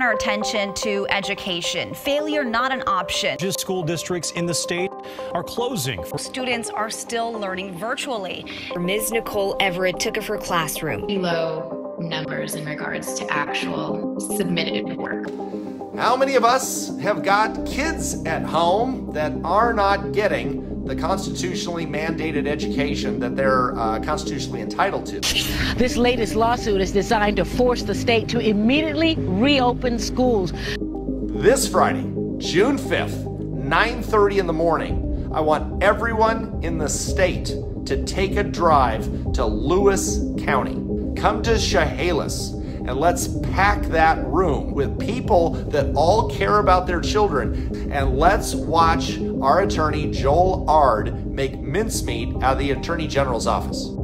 Our attention to education. Failure not an option. Just school districts in the state are closing. Students are still learning virtually. Ms. Nicole Everett took of her classroom. Low numbers in regards to actual submitted work. How many of us have got kids at home that are not getting the constitutionally mandated education that they're uh, constitutionally entitled to. This latest lawsuit is designed to force the state to immediately reopen schools. This Friday, June 5th, 9:30 in the morning, I want everyone in the state to take a drive to Lewis County. Come to Chehalis and let's pack that room with people that all care about their children. And let's watch our attorney, Joel Ard, make mincemeat out of the Attorney General's office.